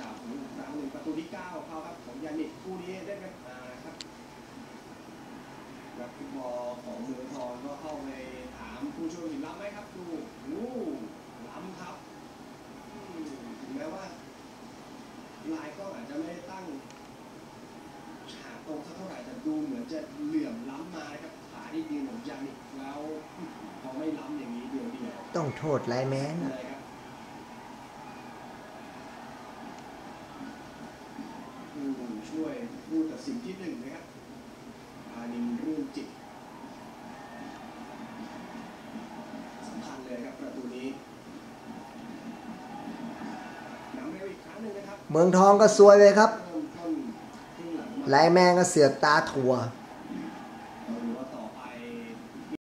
จากผมอีกครั้งหนึ่งประตูที่เก้าของเขาครับของยานิกคู่นี้ได้กันมาครับนักฟุตบอลของเมืองทองก็เข้าไปถามผู้ช่วยหินล้ำไหมครับดูโอ้ล้ำครับอืมถึงแม้ว่า ลายก็อาจจะไม่ได้ตั้งฉากตรงสักเท่าไหร่แต่ดูเหมือนจะเหลื่อมล้ำมานะครับขาที่ยืนของยานิกแล้วพอไม่ล้ำอย่างนี้เดียวเดียวต้องโทษไลน์แมนเลอะ ยครับ ผู้ช่วยผู้ตัดสินที่หนึ่งนะครับอานินรื่นจิตสำคัญเลยครับประตูนี้นำเร็วอีกครั้งหนึ่งนะครับ เมืองทองก็ซวยเลยครับเริ่มต้นครึ่งหลังมาไลน์แมนก็เสือกตาถั่วเ